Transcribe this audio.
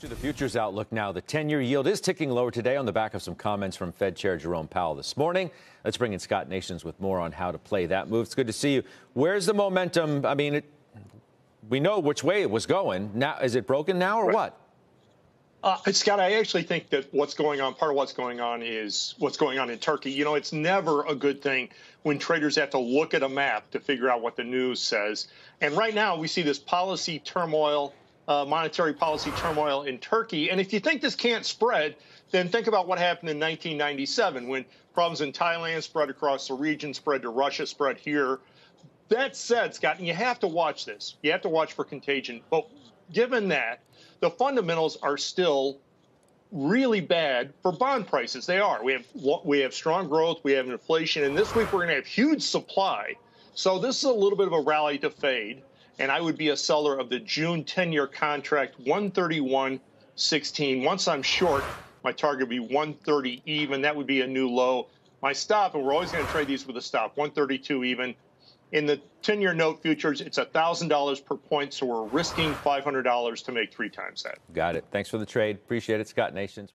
To the futures outlook now, the 10 year yield is ticking lower today on the back of some comments from Fed Chair Jerome Powell this morning. Let's bring in Scott Nations with more on how to play that move. It's good to see you. Where's the momentum? I mean, it, we know which way it was going. Now, is it broken now or right. what? Uh, Scott, I actually think that what's going on, part of what's going on is what's going on in Turkey. You know, it's never a good thing when traders have to look at a map to figure out what the news says. And right now, we see this policy turmoil uh, monetary policy turmoil in Turkey. And if you think this can't spread, then think about what happened in 1997 when problems in Thailand spread across the region, spread to Russia, spread here. That said, Scott, and you have to watch this. You have to watch for contagion. But given that, the fundamentals are still really bad for bond prices. They are. We have we have strong growth, we have inflation, and this week we're going to have huge supply. So this is a little bit of a rally to fade and I would be a seller of the June 10 year contract, 131.16. Once I'm short, my target would be 130 even. That would be a new low. My stop, and we're always going to trade these with a stop, 132 even. In the 10 year note futures, it's $1,000 per point, so we're risking $500 to make three times that. Got it. Thanks for the trade. Appreciate it, Scott Nations.